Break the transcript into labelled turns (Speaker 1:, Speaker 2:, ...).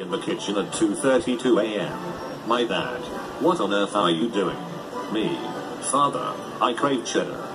Speaker 1: in the kitchen at 2.32 a.m. My dad. What on earth are you doing? Me. Father, I crave cheddar.